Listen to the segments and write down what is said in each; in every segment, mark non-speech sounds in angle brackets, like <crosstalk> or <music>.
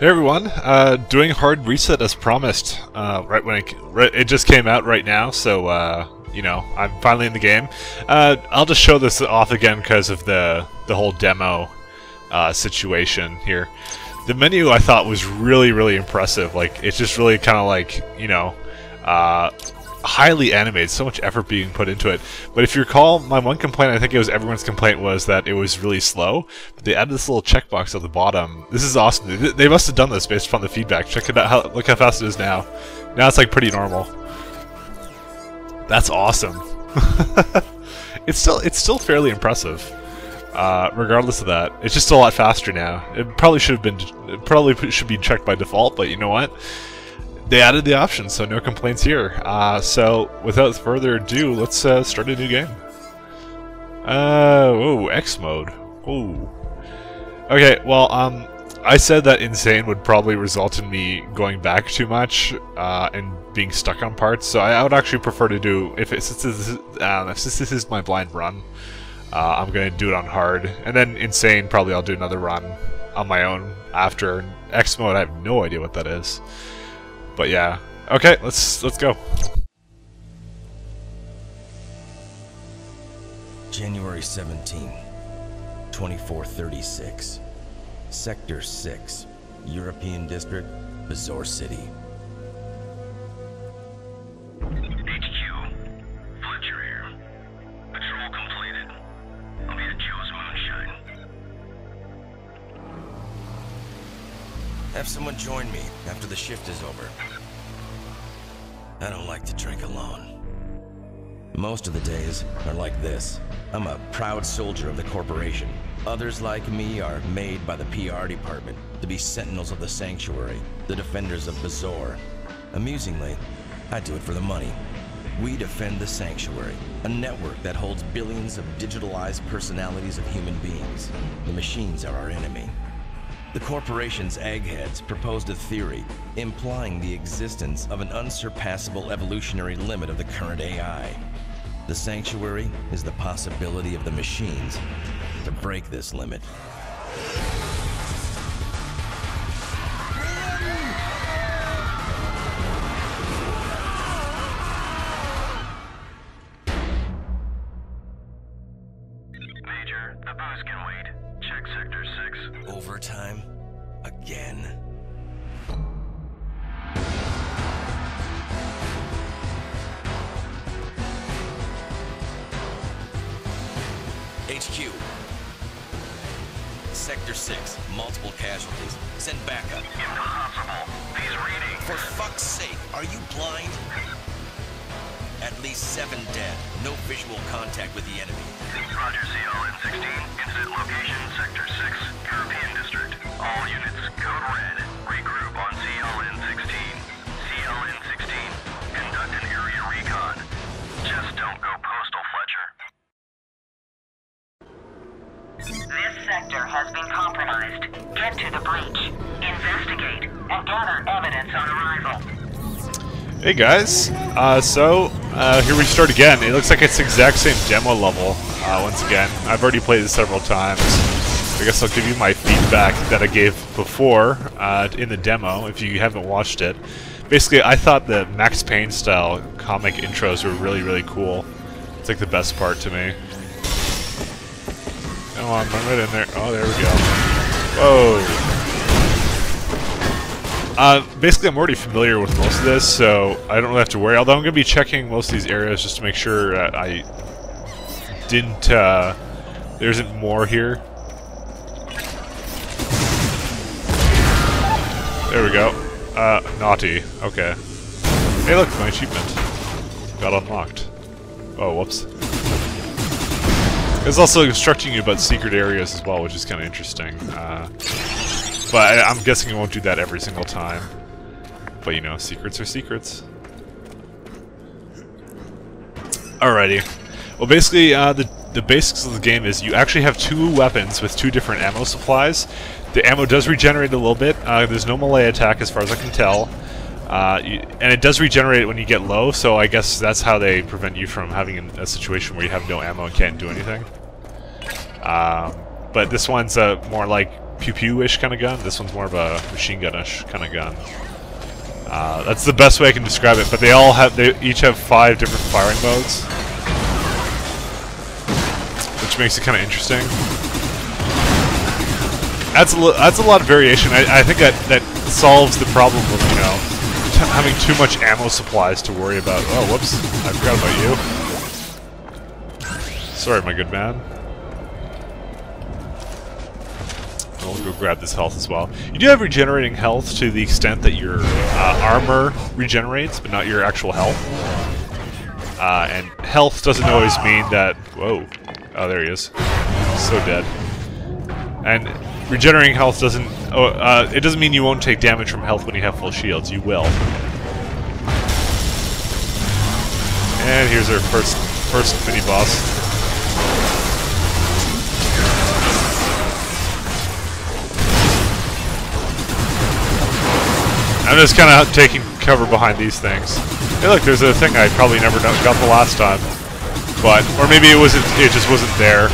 Hey everyone, uh, doing hard reset as promised. Uh, right when it, right, it just came out right now, so uh, you know I'm finally in the game. Uh, I'll just show this off again because of the the whole demo uh, situation here. The menu I thought was really really impressive. Like it's just really kind of like you know uh, highly animated, so much effort being put into it. But if you recall, my one complaint, I think it was everyone's complaint, was that it was really slow. But they added this little checkbox at the bottom. This is awesome. They, must have done this based upon the feedback. Check it out. How, look how fast it is now. Now it's like pretty normal. That's awesome. <laughs> it's still it's still fairly impressive. Uh, regardless of that, it's just a lot faster now. It probably should have been, it probably should be checked by default, but you know what? They added the option, so no complaints here. Uh, so, without further ado, let's uh, start a new game. Uh, whoa, X mode. Ooh. Okay, well, um, I said that Insane would probably result in me going back too much, uh, and being stuck on parts, so I, I would actually prefer to do, if it, since this is, since this is my blind run, uh, I'm gonna do it on hard, and then Insane, probably I'll do another run on my own after. X mode, I have no idea what that is. But yeah. Okay, let's let's go. January 17, 2436. Sector 6, European District, Bezoar City. HQ, Have someone join me after the shift is over. I don't like to drink alone. Most of the days are like this. I'm a proud soldier of the corporation. Others like me are made by the PR department to be sentinels of the sanctuary, the defenders of Bezoar. Amusingly, I do it for the money. We defend the sanctuary, a network that holds billions of digitalized personalities of human beings. The machines are our enemy. The corporation's eggheads proposed a theory implying the existence of an unsurpassable evolutionary limit of the current AI. The sanctuary is the possibility of the machines to break this limit. Sector has been compromised. Get to the breach, investigate, and gather evidence on arrival. Hey guys, uh, so uh, here we start again. It looks like it's the exact same demo level. Uh, once again, I've already played this several times. I guess I'll give you my feedback that I gave before uh, in the demo if you haven't watched it. Basically, I thought the Max Payne style comic intros were really, really cool. It's like the best part to me. Come on, run right in there. Oh, there we go. Whoa. Uh, basically, I'm already familiar with most of this, so I don't really have to worry. Although I'm going to be checking most of these areas just to make sure that I didn't, uh, there isn't more here. There we go. Uh, naughty. Okay. Hey look, my achievement. Got unlocked. Oh, whoops. It's also instructing you about secret areas as well, which is kind of interesting. Uh, but I, I'm guessing it won't do that every single time. But you know, secrets are secrets. Alrighty. Well, basically, uh, the the basics of the game is you actually have two weapons with two different ammo supplies. The ammo does regenerate a little bit. Uh, there's no melee attack as far as I can tell. Uh, and it does regenerate when you get low, so I guess that's how they prevent you from having a situation where you have no ammo and can't do anything. Um, but this one's uh, more like pew pew-ish kind of gun. This one's more of a machine gun-ish kind of gun. Uh, that's the best way I can describe it. But they all have, they each have five different firing modes, which makes it kind of interesting. That's a that's a lot of variation. I, I think that that solves the problem of you know having too much ammo supplies to worry about. Oh, whoops! I forgot about you. Sorry, my good man. I'll go grab this health as well. You do have regenerating health to the extent that your uh, armor regenerates, but not your actual health. Uh, and health doesn't always mean that. Whoa! Oh, there he is. So dead. And regenerating health doesn't. Oh, uh, it doesn't mean you won't take damage from health when you have full shields. You will. And here's our first first mini boss. I'm just kind of taking cover behind these things. Hey, look, there's a thing I probably never got the last time, but or maybe it wasn't. It just wasn't there.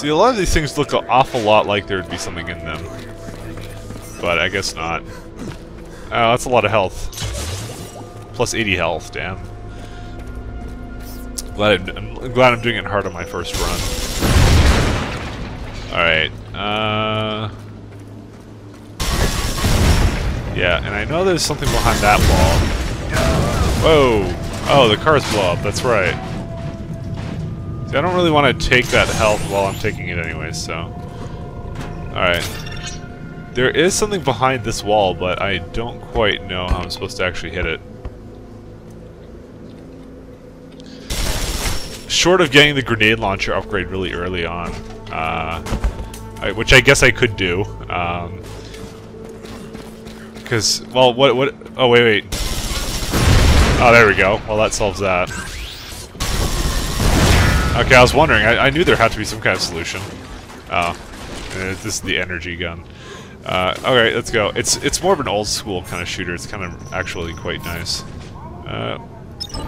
See, a lot of these things look an awful lot like there would be something in them. But I guess not. Oh, that's a lot of health. Plus 80 health, damn. Glad I'm, I'm glad I'm doing it hard on my first run. Alright, uh... Yeah, and I know there's something behind that wall. Whoa! Oh, the cars blow up, that's right. See, I don't really want to take that health while I'm taking it anyway, so... Alright. There is something behind this wall, but I don't quite know how I'm supposed to actually hit it. Short of getting the grenade launcher upgrade really early on, uh, I, which I guess I could do, um... Because, well, what, what... Oh, wait, wait. Oh, there we go. Well, that solves that. Okay, I was wondering. I, I knew there had to be some kind of solution. Oh, and this is the energy gun. Uh, let's go. It's it's more of an old school kind of shooter. It's kind of actually quite nice. Uh,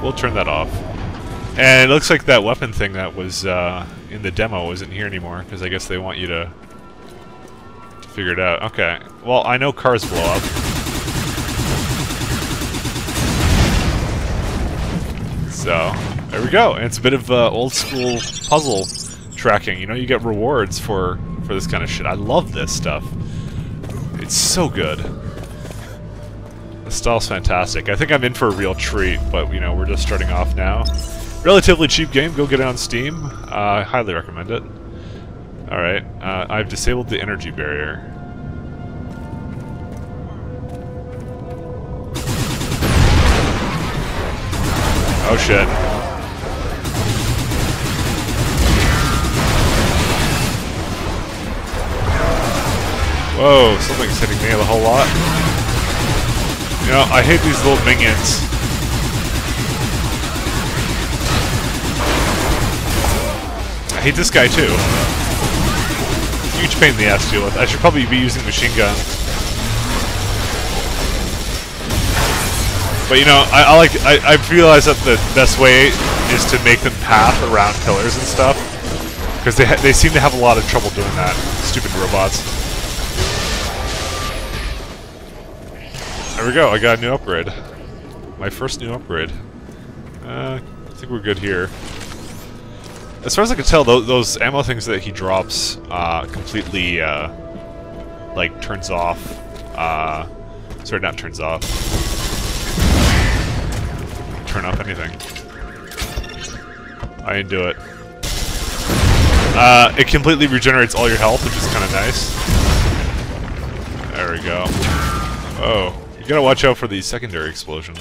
we'll turn that off. And it looks like that weapon thing that was uh, in the demo isn't here anymore because I guess they want you to, to figure it out. Okay. Well, I know cars blow up. So, there we go. And it's a bit of uh, old school puzzle tracking. You know, you get rewards for, for this kind of shit. I love this stuff. It's so good. The style's fantastic. I think I'm in for a real treat, but, you know, we're just starting off now. Relatively cheap game. Go get it on Steam. Uh, I highly recommend it. Alright. Uh, I've disabled the energy barrier. Oh shit. Whoa, something's hitting me a whole lot. You know, I hate these little minions. I hate this guy too. Huge pain in the ass to deal with. I should probably be using machine gun. But you know, I, I like I, I realize that the best way is to make them path around pillars and stuff, because they, they seem to have a lot of trouble doing that. Stupid robots. There we go. I got a new upgrade. My first new upgrade. Uh, I think we're good here. As far as I can tell, those, those ammo things that he drops uh, completely uh, like turns off. Uh, sorry, not turns off turn off anything. I didn't do it. Uh, it completely regenerates all your health, which is kind of nice. There we go. Oh, you gotta watch out for these secondary explosions.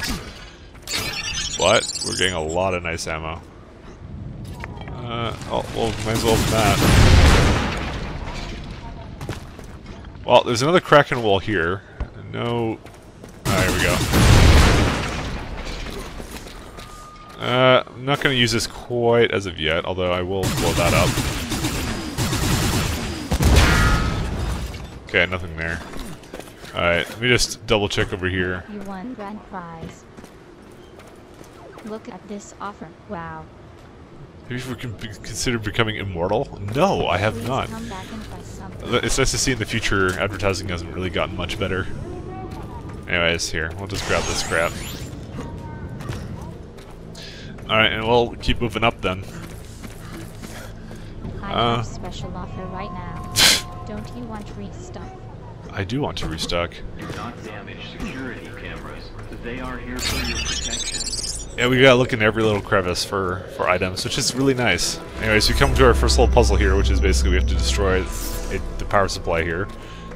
But we're getting a lot of nice ammo. Uh, oh, well, might as well open that. Well, there's another Kraken wall here. No... Ah, here we go. Uh, I'm not going to use this quite as of yet, although I will blow that up. Okay, nothing there. Alright, let me just double check over here. You won grand prize. Look at this offer. Wow. Have you ever considered becoming immortal? No, I have Please not. come back and buy something. Uh, It's nice to see in the future advertising hasn't really gotten much better. Anyways, here, we'll just grab this crap. Alright, and we'll keep moving up then. I Uh. have special offer right now. <laughs> Don't you want restuff? I do want to restock. Do not damage security cameras. They are here for your protection. Yeah, we gotta look in every little crevice for, for items, which is really nice. Anyways, we come to our first little puzzle here, which is basically we have to destroy it, the power supply here.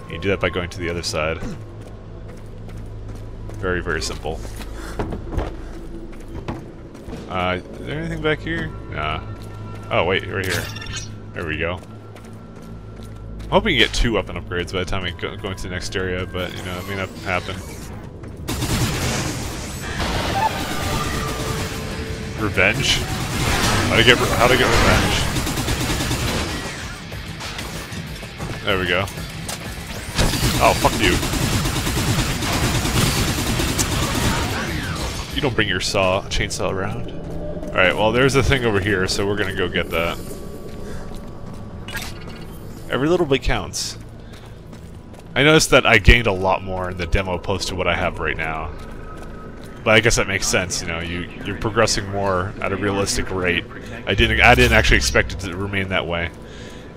You do that by going to the other side. Very, very simple. Uh, is there anything back here? Nah. Oh, wait, right here. There we go. Hoping you get two weapon upgrades by the time we go, go into the next area, but, you know, it may not happen. Revenge? How to get how to get revenge? There we go. Oh fuck you! You don't bring your saw chainsaw around. All right, well there's a thing over here, so we're gonna go get that. Every little bit counts. I noticed that I gained a lot more in the demo opposed to what I have right now. But I guess that makes sense, you know, you, you're progressing more at a realistic rate. I didn't I didn't actually expect it to remain that way.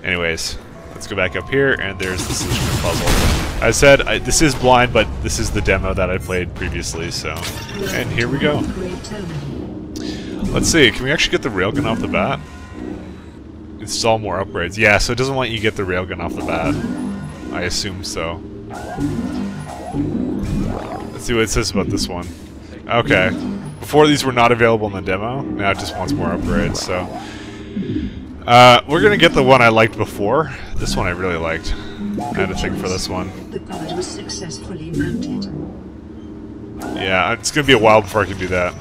Anyways, let's go back up here, and there's the solution to the puzzle. I said, I, this is blind, but this is the demo that I played previously, so... And here we go. Let's see, can we actually get the railgun off the bat? Install more upgrades. Yeah, so it doesn't want you to get the railgun off the bat. I assume so. Let's see what it says about this one. Okay. Before these were not available in the demo, now it just wants more upgrades, so... Uh, we're gonna get the one I liked before. This one I really liked. I had a thing for this one. The was successfully mounted. Yeah, it's gonna be a while before I can do that.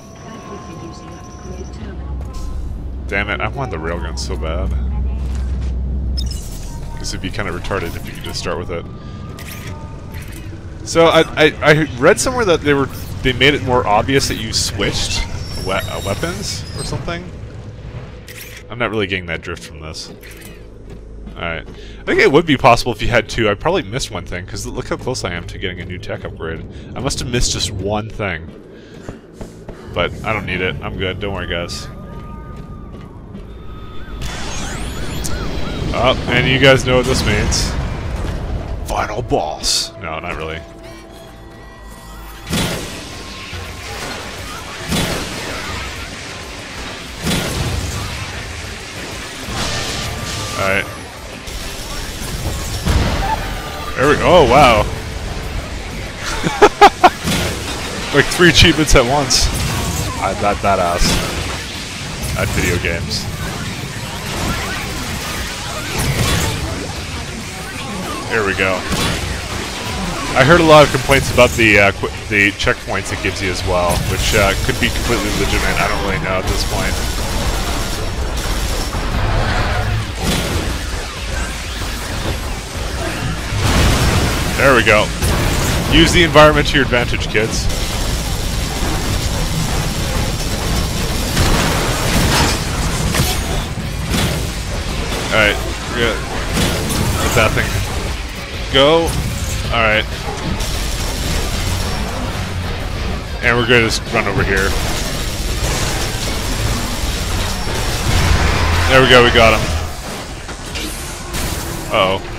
Damn it, I want the railgun so bad. This would be kind of retarded if you could just start with it. So I, I, I read somewhere that they were they made it more obvious that you switched we uh, weapons or something. I'm not really getting that drift from this. Alright. I think it would be possible if you had two. I probably missed one thing, because look how close I am to getting a new tech upgrade. I must have missed just one thing. But I don't need it. I'm good. Don't worry, guys. Oh, and you guys know what this means. Final boss. No, not really. Alright. There we Oh, wow. <laughs> like three achievements at once. I, got that badass. At video games. There we go. I heard a lot of complaints about the uh, the checkpoints it gives you as well, which uh, could be completely legitimate. I don't really know at this point. There we go. Use the environment to your advantage, kids. Alright, we're gonna let that thing go. Alright. And we're gonna just run over here. There we go, we got him. Uh oh.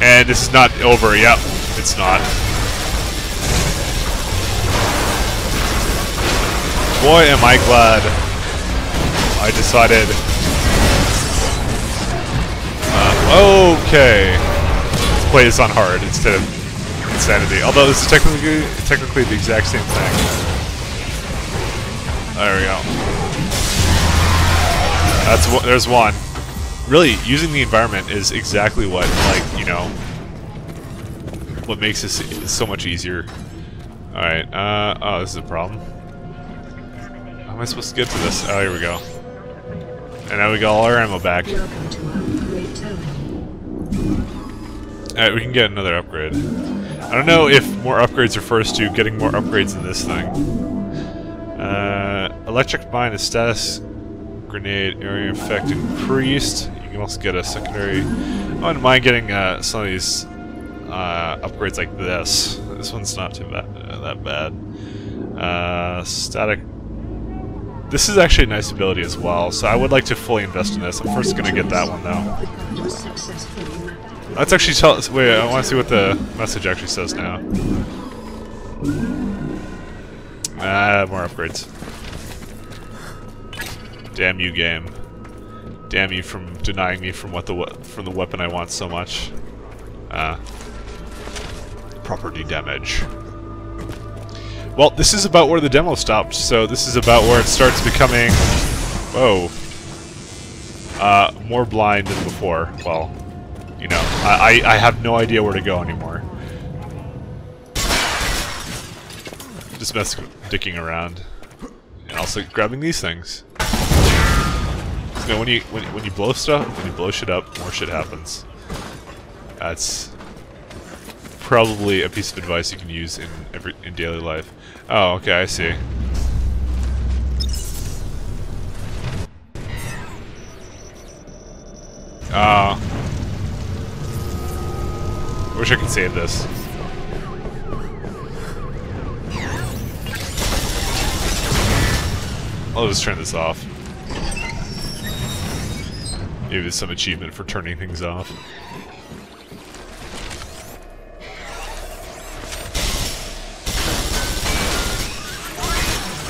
And this is not over. Yep, it's not. Boy, am I glad I decided. Okay, let's play this on hard instead of insanity. Although this is technically technically the exact same thing. There we go. That's one. There's one really using the environment is exactly what like you know what makes this so much easier all right uh oh this is a problem how am I supposed to get to this oh here we go and now we got all our ammo back Alright, we can get another upgrade. I don't know if more upgrades refers to getting more upgrades in this thing. Uh, electric mine is status grenade area effect increased. You can also get a secondary. I wouldn't mind getting uh, some of these uh, upgrades like this. This one's not too bad, uh, that bad. Uh, static. This is actually a nice ability as well, so I would like to fully invest in this. I'm first gonna get that one though. Let's actually tell. Wait, I want to see what the message actually says now. Ah, more upgrades. Damn you, game. Damn you from denying me from what the from the weapon I want so much. Uh, property damage. Well, this is about where the demo stopped, so this is about where it starts becoming. Whoa. Uh, more blind than before. Well, I, I, I have no idea where to go anymore. Just mess dicking around. And also grabbing these things. You know, when you when, when you blow stuff, when you blow shit up, more shit happens. That's probably a piece of advice you can use in every in daily life. Oh, okay, I see. Ah. Wish I could save this. I'll just turn this off. Maybe there's some achievement for turning things off.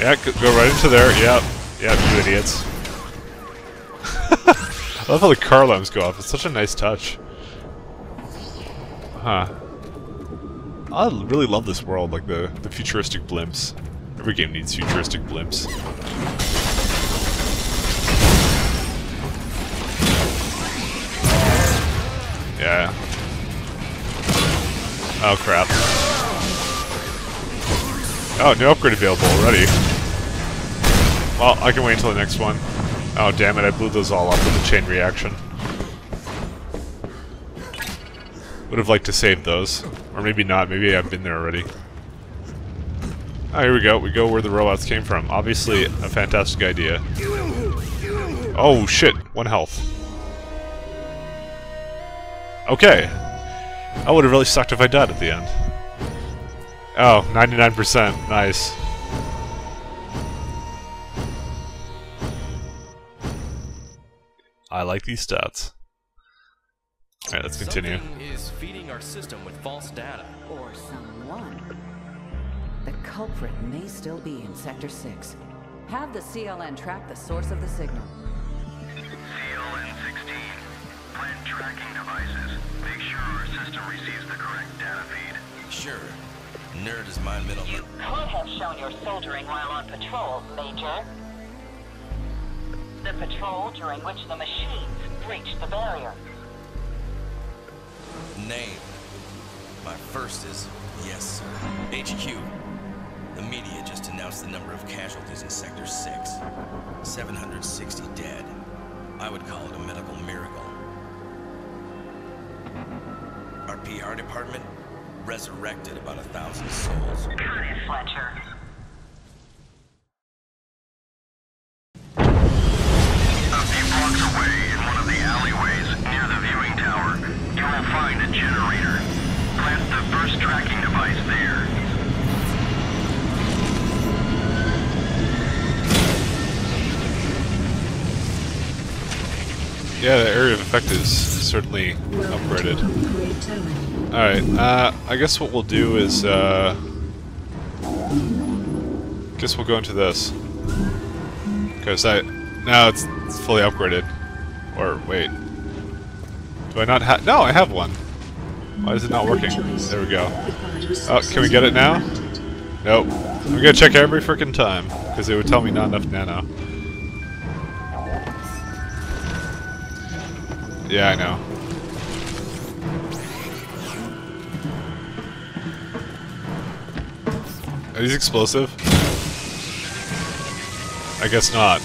Yeah, go right into there. Yep. Yep, you idiots. <laughs> I love how the car alarms go off. It's such a nice touch. Huh. I really love this world, like the, the futuristic blimps. Every game needs futuristic blimps. Yeah. Oh crap. Oh, new upgrade available already. Well, I can wait until the next one. Oh damn it, I blew those all up with a chain reaction. Would have liked to save those. Or maybe not, maybe I've been there already. Oh, here we go. We go where the robots came from. Obviously, a fantastic idea. Oh, shit. One health. Okay. I would have really sucked if I died at the end. Oh, 99%. Nice. I like these stats. Alright, let's continue. Something is feeding our system with false data. Or someone. The culprit may still be in Sector 6. Have the CLN track the source of the signal. CLN-16. Plant tracking devices. Make sure our system receives the correct data feed. Sure. Nerd is my middle You could have shown your soldering while on patrol, Major. The patrol during which the machines breached the barrier. Name. My first is yes, sir. HQ. The media just announced the number of casualties in Sector 6. 760 dead. I would call it a medical miracle. Our PR department resurrected about a thousand souls. Cut it, Fletcher. Yeah, the area of effect is certainly upgraded. Alright, uh, I guess what we'll do is, uh... Guess we'll go into this. Because I... Now it's, it's fully upgraded. Or, wait. Do I not have... No, I have one! Why is it not working? There we go. Oh, can we get it now? Nope. I'm gonna check every freaking time. Because it would tell me not enough nano. Yeah, I know. Are these explosive? I guess not.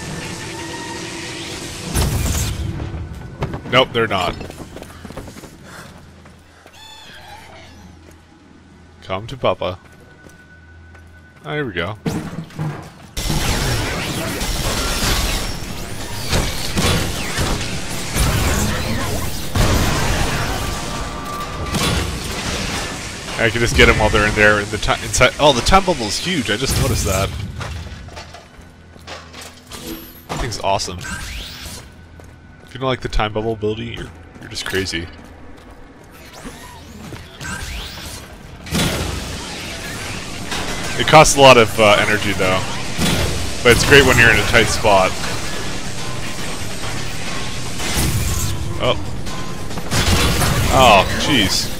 Nope, they're not. Come to Papa. Oh, here we go. I can just get them while they're in there in the ti inside. Oh, the time bubble is huge. I just noticed that. That thing's awesome. If you don't like the time bubble ability, you're you're just crazy. It costs a lot of uh, energy though, but it's great when you're in a tight spot. Oh. Oh, jeez.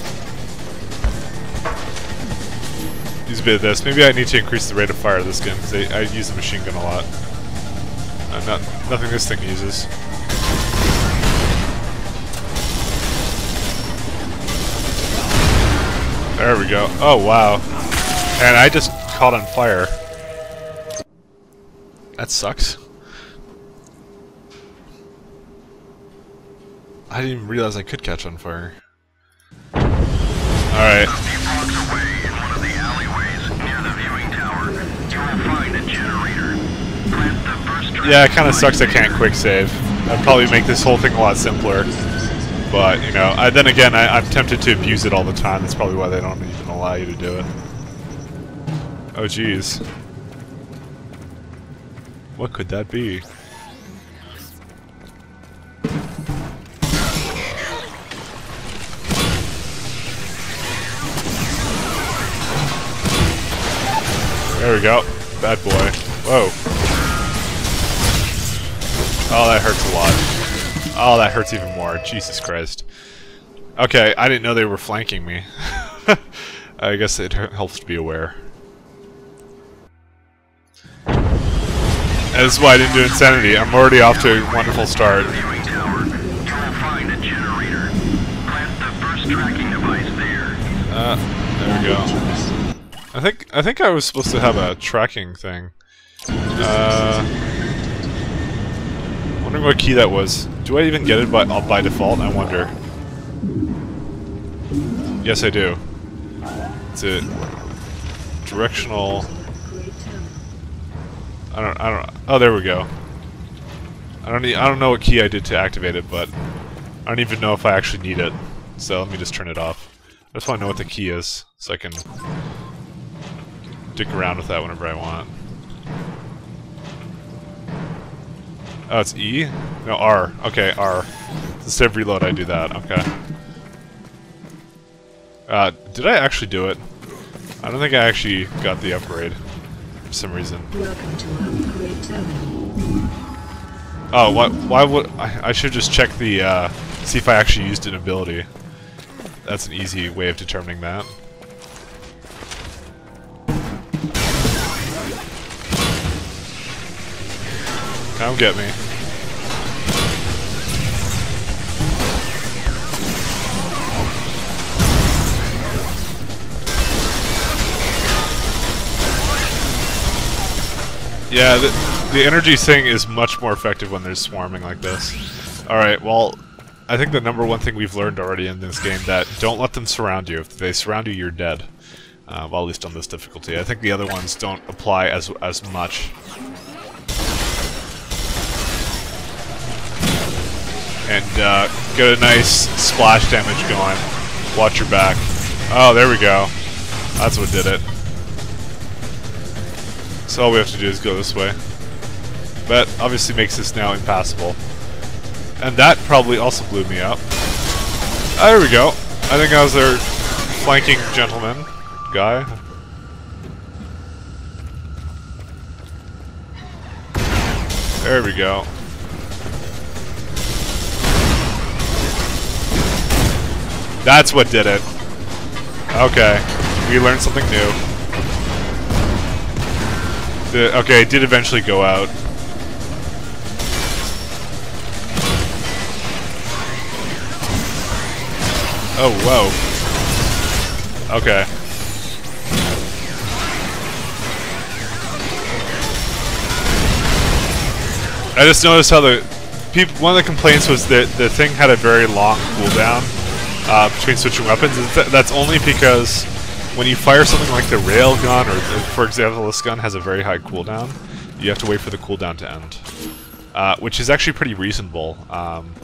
A bit of this. Maybe I need to increase the rate of fire of this gun, because I, I use the machine gun a lot. Uh, not, nothing this thing uses. There we go. Oh, wow. And I just caught on fire. That sucks. I didn't even realize I could catch on fire. Alright. Yeah, it kind of sucks I can't quick save. That'd probably make this whole thing a lot simpler. But, you know, I, then again, I, I'm tempted to abuse it all the time. That's probably why they don't even allow you to do it. Oh, jeez. What could that be? There we go. Bad boy. Whoa. Oh, that hurts a lot. Oh, that hurts even more. Jesus Christ. Okay, I didn't know they were flanking me. <laughs> I guess it helps to be aware. That's why I didn't do Insanity. I'm already off to a wonderful start. Uh, there we go. I think I think I was supposed to have a tracking thing. Uh, wondering what key that was. Do I even get it by uh, by default? I wonder. Yes, I do. It's a directional. I don't. I don't. Oh, there we go. I don't. Need, I don't know what key I did to activate it, but I don't even know if I actually need it. So let me just turn it off. I just want to know what the key is, so I can dick around with that whenever I want. Oh, it's E? No, R. Okay, R. Instead of reload, I do that. Okay. Uh, did I actually do it? I don't think I actually got the upgrade for some reason. Welcome to upgrade terminal. Oh, what? Why would I? I should just check the uh, see if I actually used an ability. That's an easy way of determining that. Come get me. Yeah, the, the energy thing is much more effective when there's swarming like this. Alright, well, I think the number one thing we've learned already in this game that don't let them surround you. If they surround you, you're dead. Uh, well, at least on this difficulty. I think the other ones don't apply as as much. And uh, get a nice splash damage going. Watch your back. Oh, there we go. That's what did it. So all we have to do is go this way. That obviously makes this now impassable. And that probably also blew me up. Ah, there we go. I think I was their flanking gentleman guy. There we go. That's what did it. Okay. We learned something new. The, okay, it did eventually go out. Oh, whoa. Okay. I just noticed how the people. One of the complaints was that the thing had a very long cooldown uh, between switching weapons. th- That's only because when you fire something like the rail gun, or uh, for example, this gun has a very high cooldown. You have to wait for the cooldown to end, uh, which is actually pretty reasonable. Um,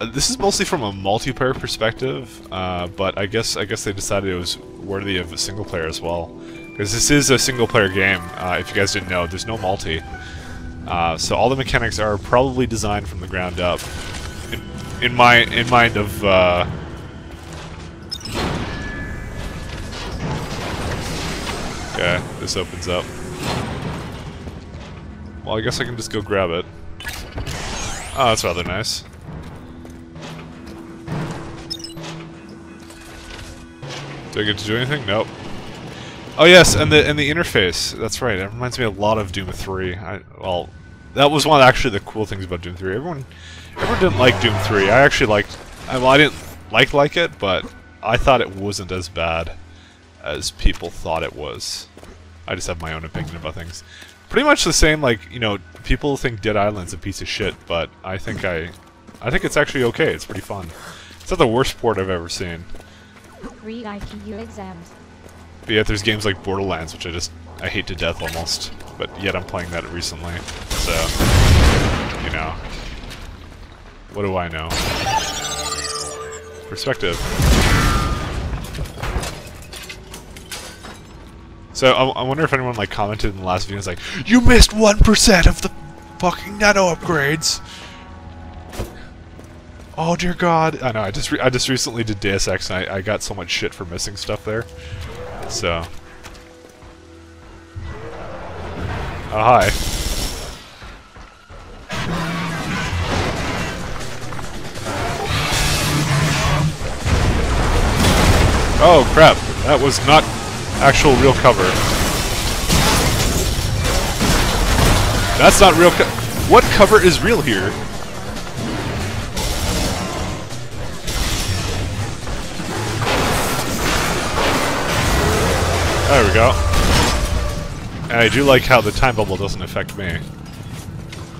Uh, This is mostly from a multiplayer perspective, uh, but I guess I guess they decided it was worthy of a single player as well, because this is a single player game. Uh, if you guys didn't know, there's no multi, uh, so all the mechanics are probably designed from the ground up. In, my in mind of. Uh, okay, this opens up. Well, I guess I can just go grab it. Oh, that's rather nice. Do I get to do anything? Nope. Oh yes, and the and the interface. That's right. It reminds me a lot of Doom 3. I, well, that was one of actually the cool things about Doom 3. Everyone, everyone didn't like Doom 3. I actually liked. I, well, I didn't like like it, but I thought it wasn't as bad as people thought it was. I just have my own opinion about things. Pretty much the same. Like you know, people think Dead Island's a piece of shit, but I think I, I think it's actually okay. It's pretty fun. It's not the worst port I've ever seen. Read ITU exams. But yet there's games like Borderlands, which I just I hate to death almost. But yet I'm playing that recently, so you know, what do I know? Perspective. So I, I wonder if anyone like commented in the last video, is like, you missed one percent of the fucking nano upgrades. Oh dear God! I know. I just I just recently did Deus Ex, and I, I got so much shit for missing stuff there. So. Oh hi. Oh crap! That was not actual real cover. That's not real co- What cover is real here? There we go. And I do like how the time bubble doesn't affect me.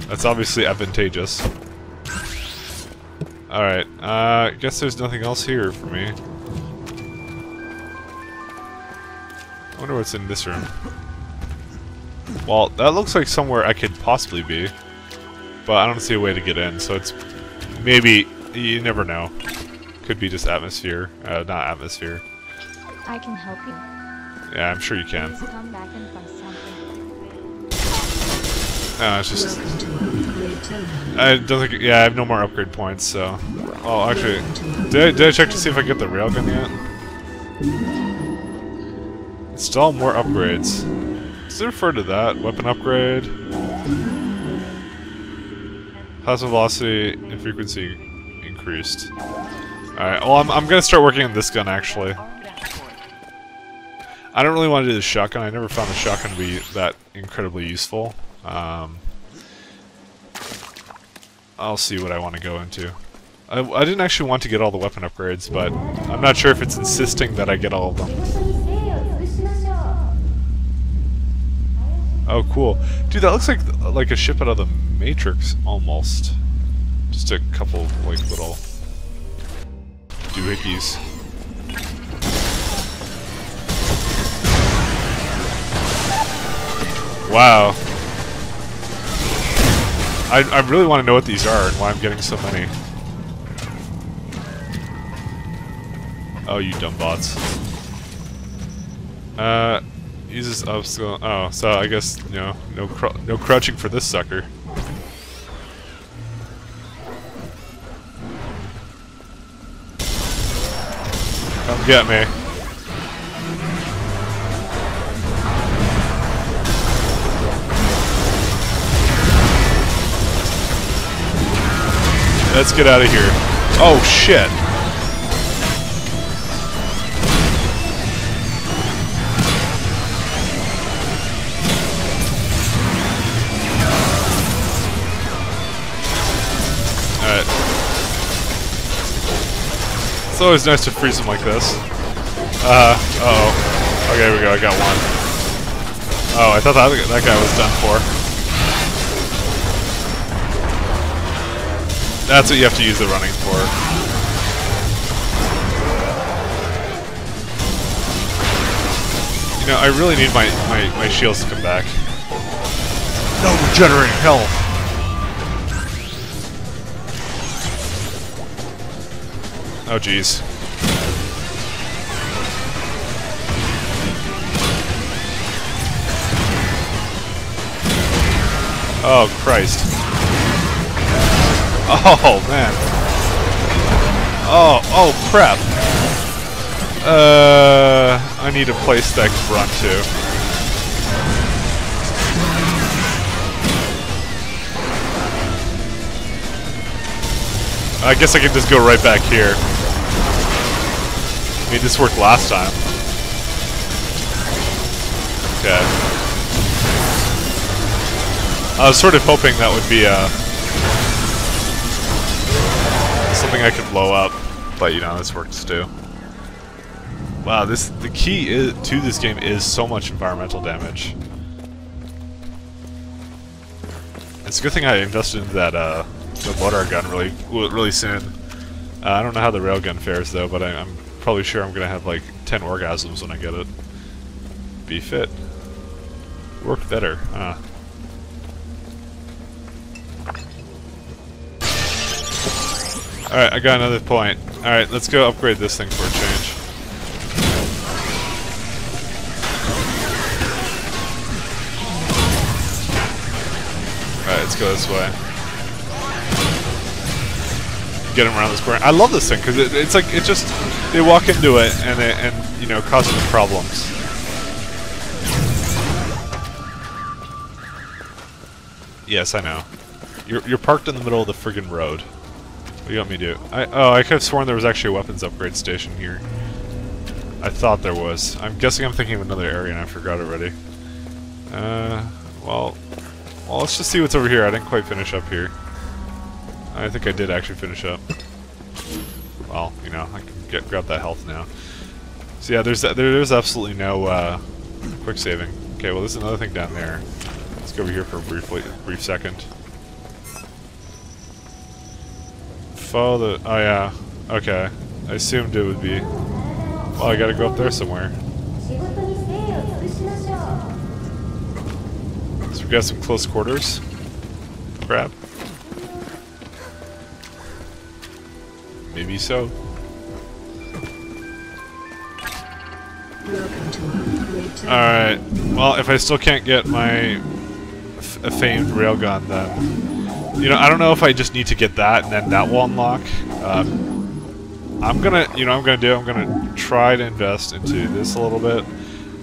That's obviously advantageous. Alright, uh, I guess there's nothing else here for me. Wonder what's in this room. Well, that looks like somewhere I could possibly be. But I don't see a way to get in, so it's... Maybe... You never know. Could be just atmosphere. Uh, not atmosphere. I can help you. Yeah, I'm sure you can. Please come back and find something. No, it's just... Welcome to upgrade terminal. I don't think... Yeah, I have no more upgrade points, so... Oh, actually... Did I, did I check to see if I get the railgun yet? Install more upgrades. Does it refer to that? Weapon upgrade? Plasma velocity and frequency increased. Alright, well I'm, I'm gonna start working on this gun actually. I don't really want to do the shotgun. I never found the shotgun to be that incredibly useful. Um, I'll see what I want to go into. I, I didn't actually want to get all the weapon upgrades, but I'm not sure if it's insisting that I get all of them. Oh, cool. Dude, that looks like like a ship out of the Matrix, almost. Just a couple, like, little doohickeys. Wow. I, I really want to know what these are and why I'm getting so many. Oh, you dumb bots. Uh, uses obstacle. Oh, so I guess you know, no cr no crouching for this sucker. Come get me. Let's get out of here. Oh shit. Always nice to freeze them like this. Uh, uh oh. Okay, here we go, I got one. Oh, I thought that, that guy was done for. That's what you have to use the running for. You know, I really need my, my, my shields to come back. No regenerating health! Oh jeez. Oh Christ. <laughs> Oh man. Oh, oh crap. Uh, I need a place that can run to. I guess I can just go right back here. Mean, this worked last time. Okay. I was sort of hoping that would be uh, something I could blow up, but you know, this works too. Wow, this the key is, to this game is so much environmental damage. It's a good thing I invested in that uh, the gun really really soon. Uh, I don't know how the railgun fares though, but I, am probably sure I'm gonna have like 10 orgasms when I get it. Be fit. Work better. Ah. Alright, I got another point. Alright, let's go upgrade this thing for a change. Alright, let's go this way get them around this corner. I love this thing because it, it's like it just they walk into it and it, and you know causes problems. Yes, I know. You're you're parked in the middle of the friggin' road. What do you want me to do? I oh I could have sworn there was actually a weapons upgrade station here. I thought there was. I'm guessing I'm thinking of another area and I forgot already. Uh, well, well, let's just see what's over here. I didn't quite finish up here. I think I did actually finish up. Well, you know, I can get grab that health now. So yeah, there's there's absolutely no uh, quick saving. Okay, well, there's another thing down there. Let's go over here for a brief brief second. Follow the. Oh yeah. Okay. I assumed it would be. Well, I gotta go up there somewhere. So we got some close quarters. Crap. Maybe so. Alright, well, if I still can't get my famed railgun, then... You know, I don't know if I just need to get that and then that will unlock. Um, I'm gonna, you know I'm gonna do? I'm gonna try to invest into this a little bit.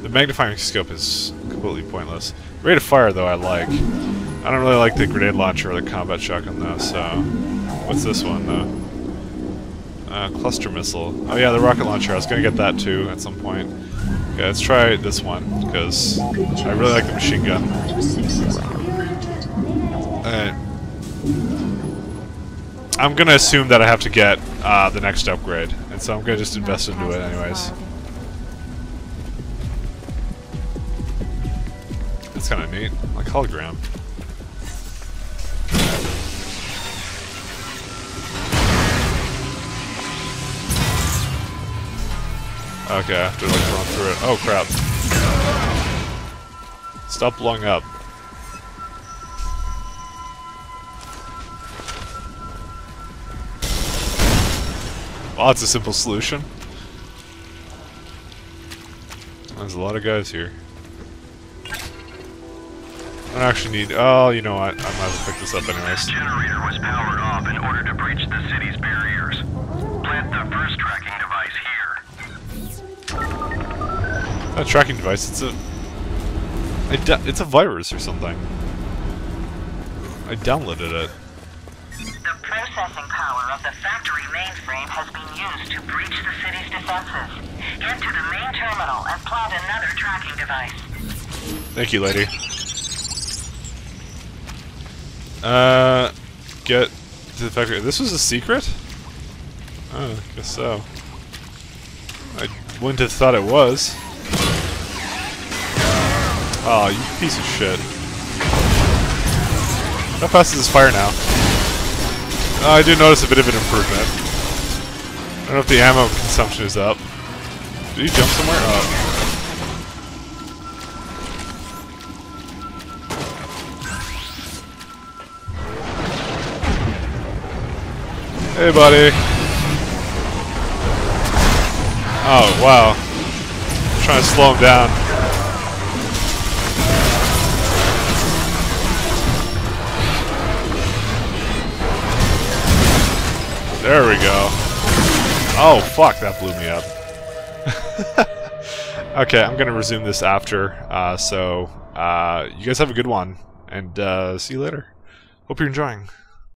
The magnifying scope is completely pointless. Rate of fire, though, I like. I don't really like the grenade launcher or the combat shotgun, though, so... What's this one, though? Uh, cluster missile. Oh yeah, the rocket launcher. I was gonna get that too at some point. Okay, let's try this one, because I really like the machine gun. Uh, I'm gonna assume that I have to get uh, the next upgrade, and so I'm gonna just invest into it anyways. That's kind of neat, like hologram. Okay, I have to like run through it. Oh crap. Stop blowing up. Wow, it's a simple solution. There's a lot of guys here. I don't actually need... Oh, you know what? I might as well pick this up anyways. The generator was powered off in order to breach the city's barriers. Not a tracking device, it's a... it's a virus or something. I downloaded it. The processing power of the factory mainframe has been used to breach the city's defenses. Get to the main terminal and plant another tracking device. Thank you, lady. Uh, get to the factory. This was a secret? Oh, I guess so. I wouldn't have thought it was. Oh, you piece of shit. How fast is this fire now? I do notice a bit of an improvement. I don't know if the ammo consumption is up. Did you jump somewhere? Oh. Hey, buddy. Oh, wow. trying to slow him down. There we go. Oh, fuck, that blew me up. <laughs> okay, I'm gonna resume this after, uh, so, uh, you guys have a good one, and, uh, see you later. Hope you're enjoying.